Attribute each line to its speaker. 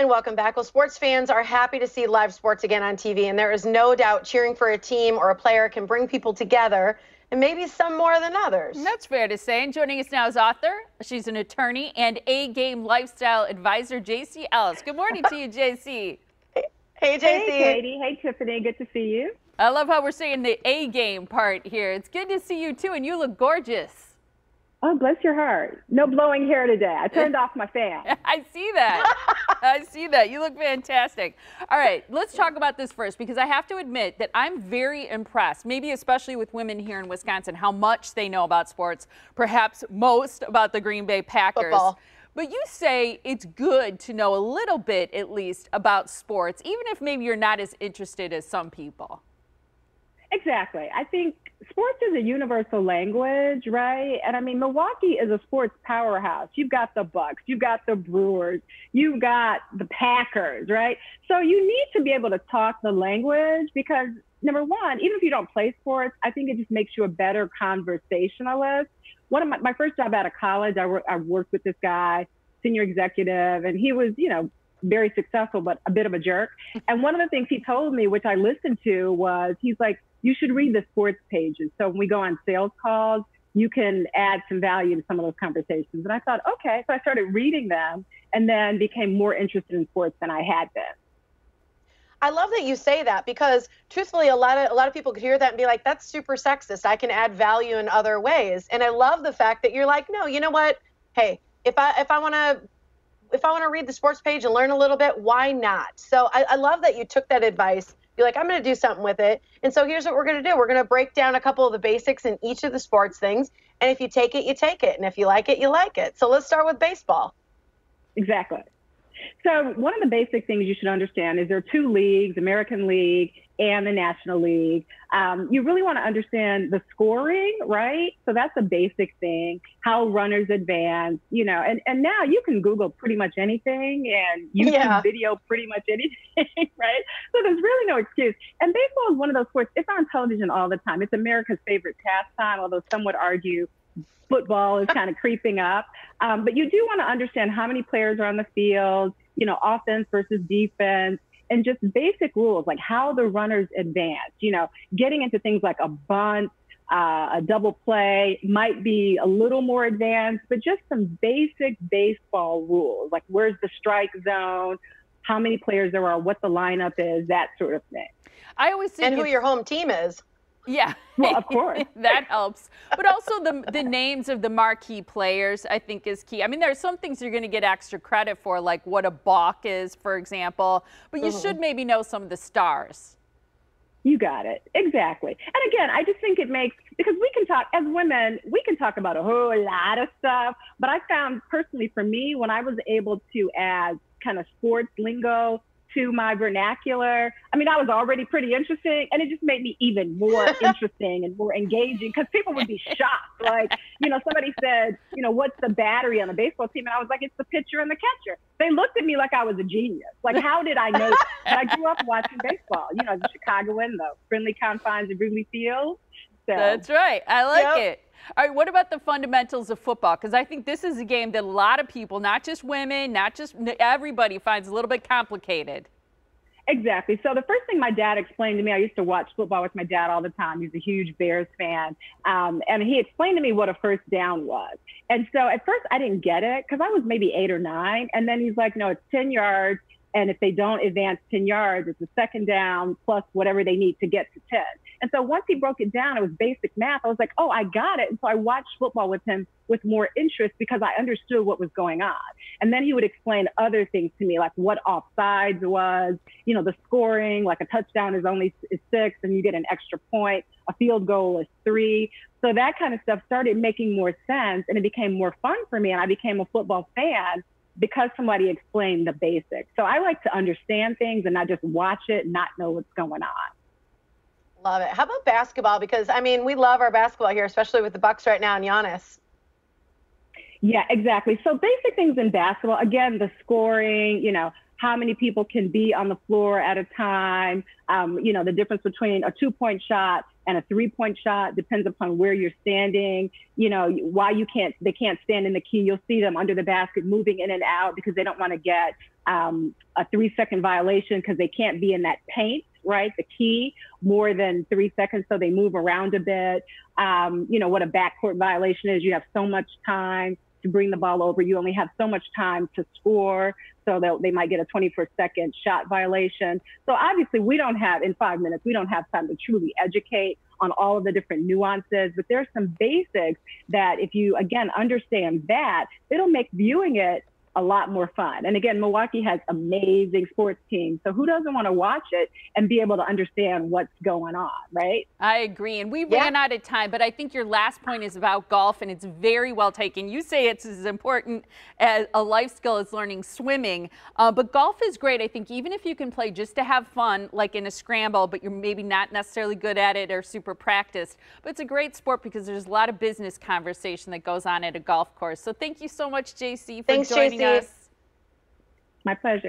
Speaker 1: And welcome back. Well, sports fans are happy to see live sports again on TV, and there is no doubt cheering for a team or a player can bring people together, and maybe some more than others.
Speaker 2: That's fair to say. And joining us now is author, she's an attorney, and A Game lifestyle advisor, JC Ellis. Good morning to you, JC.
Speaker 1: Hey, JC.
Speaker 3: Hey, Katie. Hey, Tiffany. Good to see you.
Speaker 2: I love how we're saying the A game part here. It's good to see you too, and you look gorgeous.
Speaker 3: Oh, bless your heart. No blowing hair today. I turned off my fan.
Speaker 2: I see that. I see that. You look fantastic. All right, let's talk about this first because I have to admit that I'm very impressed, maybe especially with women here in Wisconsin, how much they know about sports, perhaps most about the Green Bay Packers.
Speaker 1: Football.
Speaker 2: But you say it's good to know a little bit, at least, about sports, even if maybe you're not as interested as some people.
Speaker 3: Exactly. I think sports is a universal language, right? And I mean, Milwaukee is a sports powerhouse. You've got the Bucks, you've got the Brewers, you've got the Packers, right? So you need to be able to talk the language because number one, even if you don't play sports, I think it just makes you a better conversationalist. One of my, my first job out of college, I, wor- I worked with this guy, senior executive, and he was, you know, very successful, but a bit of a jerk. And one of the things he told me, which I listened to, was he's like, you should read the sports pages. So when we go on sales calls, you can add some value to some of those conversations. And I thought, okay. So I started reading them and then became more interested in sports than I had been.
Speaker 1: I love that you say that because truthfully a lot of a lot of people could hear that and be like that's super sexist. I can add value in other ways. And I love the fact that you're like, "No, you know what? Hey, if I if I want to if I want to read the sports page and learn a little bit, why not?" So I, I love that you took that advice. You're like, "I'm going to do something with it." And so here's what we're going to do. We're going to break down a couple of the basics in each of the sports things, and if you take it, you take it, and if you like it, you like it. So let's start with baseball.
Speaker 3: Exactly. So one of the basic things you should understand is there are two leagues, American League and the National League. Um, you really want to understand the scoring, right? So that's a basic thing, how runners advance, you know, and, and now you can Google pretty much anything and YouTube
Speaker 1: Yeah.
Speaker 3: video pretty much anything, right? So there's really no excuse. And baseball is one of those sports, it's on television all the time. It's America's favorite pastime, although some would argue football is kind of creeping up. Um, but you do want to understand how many players are on the field, you know, offense versus defense, and just basic rules like how the runners advance. You know, getting into things like a bunt, uh, a double play might be a little more advanced, but just some basic baseball rules like where's the strike zone, how many players there are, what the lineup is, that sort of thing.
Speaker 2: I always think
Speaker 1: And who your home team is.
Speaker 2: Yeah.
Speaker 3: Well, of course.
Speaker 2: that helps. But also the the names of the marquee players I think is key. I mean, there are some things you're going to get extra credit for, like what a balk is, for example. But you should uh-huh. maybe know some of the stars.
Speaker 3: You got it. Exactly. And again, I just think it makes, because we can talk, as women, we can talk about a whole lot of stuff. But I found personally for me, when I was able to add kind of sports lingo to my vernacular, I mean, I was already pretty interesting and it just made me even more interesting and more engaging because people would be shocked. Like, you know, somebody said, you know, what's the battery on a baseball team? And I was like, it's the pitcher and the catcher. They looked at me like I was a genius. Like, how did I know? that? And I grew up watching baseball, you know, as a Chicagoan, the friendly confines of Wrigley Field. So,
Speaker 2: That's right. I like
Speaker 1: Yep.
Speaker 2: it. All right, what about the fundamentals of football? Because I think this is a game that a lot of people, not just women, not just everybody, finds a little bit complicated.
Speaker 3: Exactly. So the first thing my dad explained to me, I used to watch football with my dad all the time. He's a huge Bears fan, um, and he explained to me what a first down was. And so at first I didn't get it because I was maybe eight or nine, and then he's like, "No, it's ten yards, and if they don't advance ten yards, it's a second down plus whatever they need to get to 10. And so once he broke it down, it was basic math. I was like, "Oh, I got it." And so I watched football with him with more interest because I understood what was going on. And then he would explain other things to me, like what offsides was, you know, the scoring, like a touchdown is only is six and you get an extra point, a field goal is three. So that kind of stuff started making more sense and it became more fun for me. And I became a football fan because somebody explained the basics. So I like to understand things and not just watch it and not know what's going on.
Speaker 1: Love it. How about basketball? Because I mean, we love our basketball here, especially with the Bucks right now and Giannis.
Speaker 3: Yeah, exactly. So basic things in basketball, again, the scoring, you know, how many people can be on the floor at a time, um, you know, the difference between a two point shot and a three point shot depends upon where you're standing, you know, why you can't, they can't stand in the key. You'll see them under the basket moving in and out because they don't want to get um, a three second violation because they can't be in that paint right? The key more than three seconds, so they move around a bit. Um, you know what a backcourt violation is. You have so much time to bring the ball over. You only have so much time to score, so they might get a 24 second shot violation. So obviously, we don't have in five minutes, we don't have time to truly educate on all of the different nuances, but there's some basics that if you again understand that, it'll make viewing it a lot more fun. And again, Milwaukee has amazing sports teams. So who doesn't want to watch it and be able to understand what's going on, right?
Speaker 2: I agree. And we yeah. ran out of time, but I think your last point is about golf and it's very well taken. You say it's as important as a life skill as learning swimming, uh, but golf is great. I think even if you can play just to have fun, like in a scramble, but you're maybe not necessarily good at it or super practiced, but it's a great sport because there's a lot of business conversation that goes on at a golf course. So thank you so much, JC, for
Speaker 1: Thanks,
Speaker 2: joining
Speaker 1: JC.
Speaker 2: Us.
Speaker 3: My pleasure.